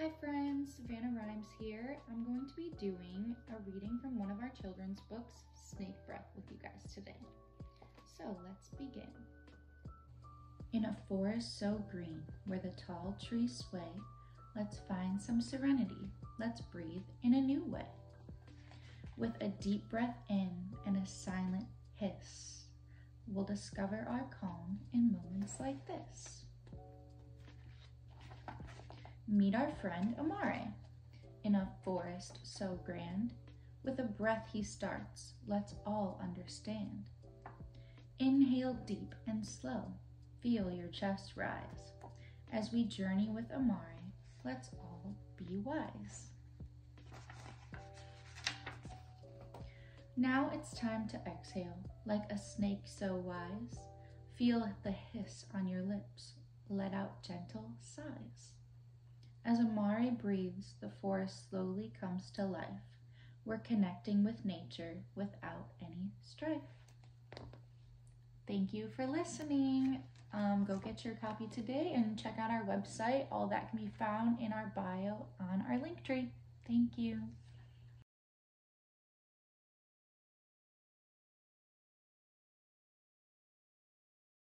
Hi friends, Savannah Rimes here. I'm going to be doing a reading from one of our children's books, Snake Breath, with you guys today. So let's begin. In a forest so green, where the tall trees sway, let's find some serenity. Let's breathe in a new way. With a deep breath in and a silent hiss, we'll discover our calm in moments like this. Meet our friend Amare. In a forest so grand, with a breath he starts, let's all understand. Inhale deep and slow, feel your chest rise. As we journey with Amare, let's all be wise. Now it's time to exhale, like a snake so wise. Feel the hiss on your lips, let out gentle sighs. As Amari breathes, the forest slowly comes to life. We're connecting with nature without any strife. Thank you for listening. Um, go get your copy today and check out our website. All that can be found in our bio on our Linktree. Thank you.